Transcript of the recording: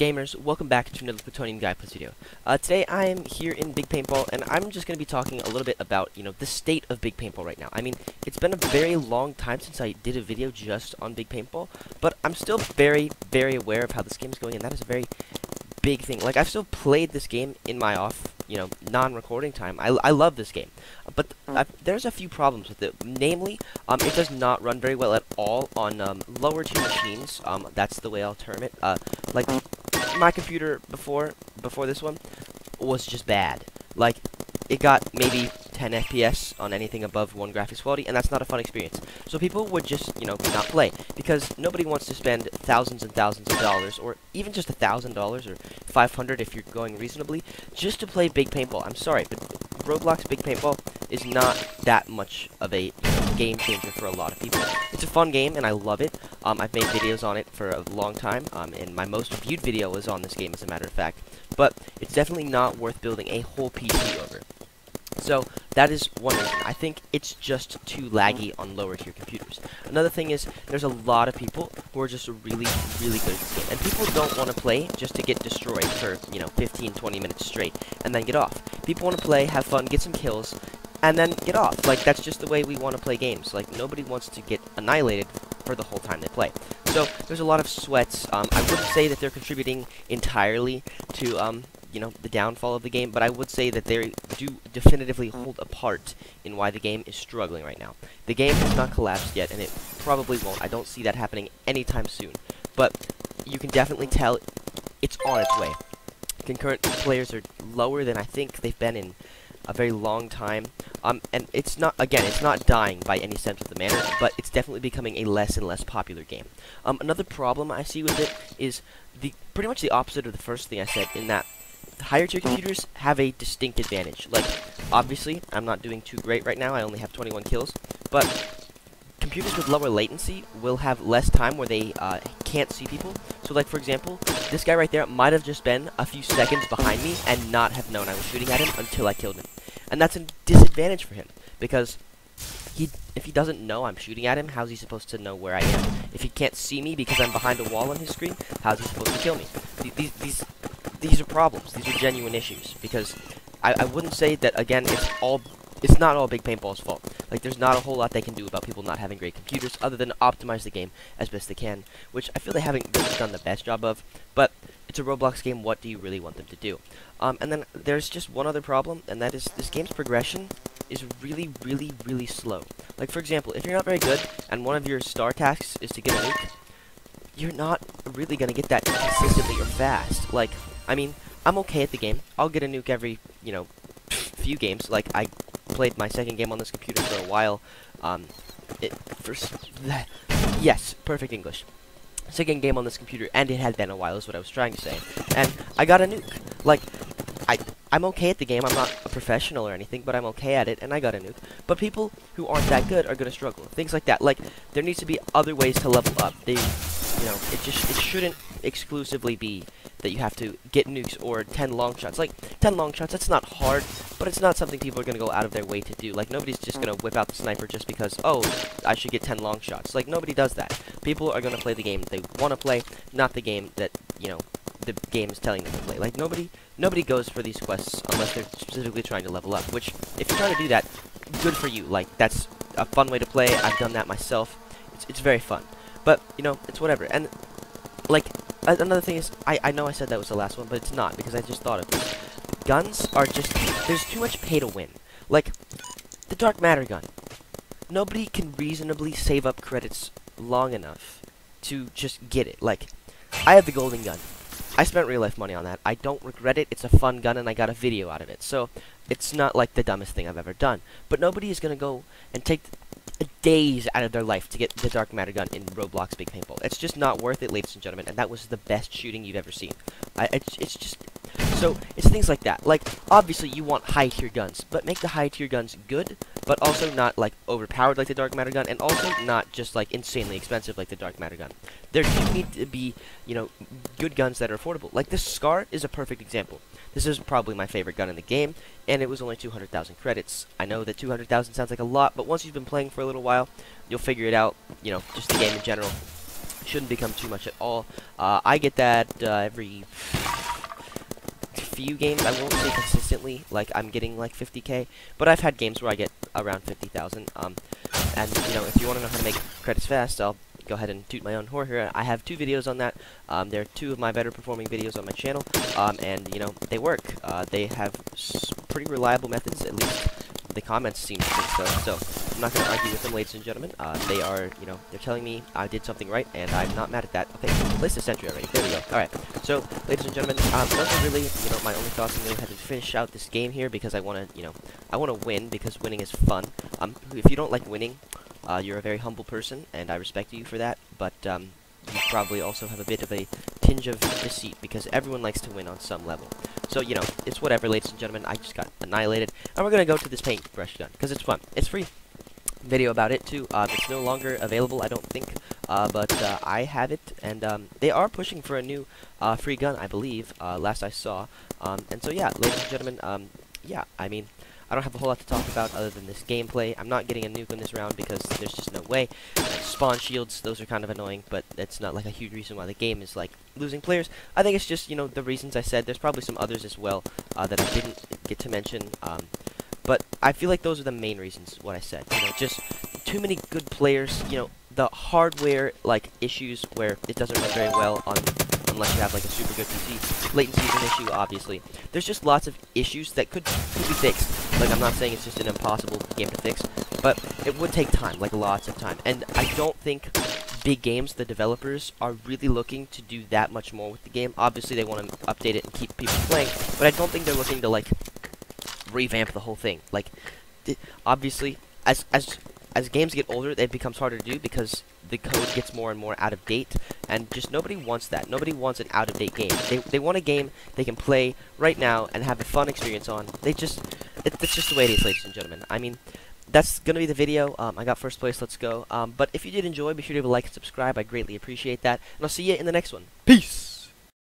gamers? Welcome back to another Plutonium Guy Playz video. Uh, today I am here in Big Paintball, and I'm just going to be talking a little bit about, you know, the state of Big Paintball right now. I mean, it's been a very long time since I did a video just on Big Paintball, but I'm still very, very aware of how this game is going, and that is a very big thing. Like, I've still played this game in my off, you know, non-recording time. I, I love this game, but i there's a few problems with it. Namely, um, it does not run very well at all on um, lower tier machines. Um, that's the way I'll term it. Uh, like my computer before before this one was just bad. Like it got maybe 10 FPS on anything above 1 graphics quality, and that's not a fun experience. So people would just, you know, not play, because nobody wants to spend thousands and thousands of dollars, or even just a thousand dollars, or 500 if you're going reasonably, just to play Big Paintball. I'm sorry, but Roblox Big Paintball is not that much of a game changer for a lot of people. It's a fun game, and I love it. Um, I've made videos on it for a long time, um, and my most viewed video is on this game, as a matter of fact. But it's definitely not worth building a whole PC over. So that is one reason. I think it's just too laggy on lower tier computers. Another thing is there's a lot of people who are just really, really good at this game. And people don't want to play just to get destroyed for, you know, 15, 20 minutes straight and then get off. People want to play, have fun, get some kills, and then get off. Like, that's just the way we want to play games. Like, nobody wants to get annihilated for the whole time they play. So, there's a lot of sweats. Um, I wouldn't say that they're contributing entirely to, um, you know, the downfall of the game, but I would say that they do definitively hold a part in why the game is struggling right now. The game has not collapsed yet, and it probably won't. I don't see that happening anytime soon. But you can definitely tell it's on its way. Concurrent players are lower than I think they've been in a very long time. Um, and it's not, again, it's not dying by any sense of the manner, but it's definitely becoming a less and less popular game. Um, another problem I see with it is the pretty much the opposite of the first thing I said, in that higher tier computers have a distinct advantage. Like, obviously, I'm not doing too great right now, I only have 21 kills, but computers with lower latency will have less time where they uh, can't see people. So like for example, this guy right there might have just been a few seconds behind me and not have known I was shooting at him until I killed him. And that's a disadvantage for him because he if he doesn't know I'm shooting at him, how's he supposed to know where I am? If he can't see me because I'm behind a wall on his screen, how's he supposed to kill me? These these these are problems. These are genuine issues because I, I wouldn't say that again it's all it's not all Big Paintball's fault. Like, there's not a whole lot they can do about people not having great computers other than optimize the game as best they can, which I feel they haven't really done the best job of, but it's a Roblox game, what do you really want them to do? Um, and then there's just one other problem, and that is this game's progression is really, really, really slow. Like, for example, if you're not very good, and one of your star tasks is to get a nuke, you're not really going to get that consistently or fast. Like, I mean, I'm okay at the game. I'll get a nuke every, you know, few games. Like, I played my second game on this computer for a while. Um, it first, yes, perfect English. Second game on this computer, and it had been a while, is what I was trying to say. And I got a nuke. Like, I, I'm okay at the game. I'm not a professional or anything, but I'm okay at it, and I got a nuke. But people who aren't that good are gonna struggle. Things like that. Like, there needs to be other ways to level up. They, you know, it just, it shouldn't exclusively be that you have to get nukes or 10 long shots. Like, 10 long shots, that's not hard, but it's not something people are going to go out of their way to do. Like, nobody's just going to whip out the sniper just because, oh, I should get 10 long shots. Like, nobody does that. People are going to play the game they want to play, not the game that, you know, the game is telling them to play. Like, nobody nobody goes for these quests unless they're specifically trying to level up, which, if you're trying to do that, good for you. Like, that's a fun way to play. I've done that myself. It's, it's very fun. But, you know, it's whatever. And, another thing is, I, I know I said that was the last one, but it's not, because I just thought of it. Guns are just, there's too much pay to win. Like, the Dark Matter gun. Nobody can reasonably save up credits long enough to just get it. Like, I have the golden gun. I spent real life money on that. I don't regret it. It's a fun gun and I got a video out of it. So, it's not like the dumbest thing I've ever done. But nobody is going to go and take days out of their life to get the Dark Matter gun in Roblox Big Paintball. It's just not worth it, ladies and gentlemen, and that was the best shooting you've ever seen. I, it's, it's just... So, it's things like that. Like, obviously you want high-tier guns, but make the high-tier guns good, but also not, like, overpowered like the Dark Matter gun, and also not just, like, insanely expensive like the Dark Matter gun. There do need to be, you know, good guns that are affordable. Like, this Scar is a perfect example. This is probably my favorite gun in the game, and it was only 200,000 credits. I know that 200,000 sounds like a lot, but once you've been playing for a little while, you'll figure it out, you know, just the game in general. shouldn't become too much at all. Uh, I get that uh, every few games. I won't say consistently, like I'm getting like 50k, but I've had games where I get around 50,000. Um, and you know, if you want to know how to make credits fast, I'll go ahead and toot my own horn here. I have two videos on that. Um, they're two of my better performing videos on my channel, um, and you know they work. Uh, they have pretty reliable methods, at least the comments seem to think so. So I'm not going to argue with them, ladies and gentlemen. Uh, they are, you know, they're telling me I did something right, and I'm not mad at that. Okay, place the sentry already. There we go. All right. So, ladies and gentlemen, um, those are really, you know, my only thoughts. I'm going to have to finish out this game here because I want to, you know, I want to win because winning is fun. Um, if you don't like winning, uh, you're a very humble person, and I respect you for that. But um, you probably also have a bit of a tinge of deceit because everyone likes to win on some level. So, you know, it's whatever, ladies and gentlemen. I just got annihilated. And we're going to go to this paintbrush gun because it's fun. It's free. Video about it, too. Um, it's no longer available, I don't think. Uh, but uh, I have it, and um, they are pushing for a new uh, free gun, I believe, uh, last I saw. Um, and so, yeah, ladies and gentlemen, um, yeah, I mean, I don't have a whole lot to talk about other than this gameplay. I'm not getting a nuke in this round because there's just no way. Spawn shields, those are kind of annoying, but that's not like a huge reason why the game is like losing players. I think it's just, you know, the reasons I said. There's probably some others as well uh, that I didn't get to mention. Um, but I feel like those are the main reasons what I said. You know, just too many good players, you know, the hardware like issues where it doesn't run very well on unless you have like a super good PC. Latency is an issue, obviously. There's just lots of issues that could, could be fixed. Like, I'm not saying it's just an impossible game to fix, but it would take time, like lots of time. And I don't think big games, the developers, are really looking to do that much more with the game. Obviously, they want to update it and keep people playing, but I don't think they're looking to, like, revamp the whole thing. Like, obviously, as, as, as games get older, it becomes harder to do because the code gets more and more out of date, and just nobody wants that. Nobody wants an out-of-date game. They, they want a game they can play right now and have a fun experience on. They just, it, just the way it is, ladies and gentlemen. I mean, that's going to be the video. Um, I got first place, let's go. Um, but if you did enjoy, be sure to like and subscribe. I greatly appreciate that, and I'll see you in the next one. Peace!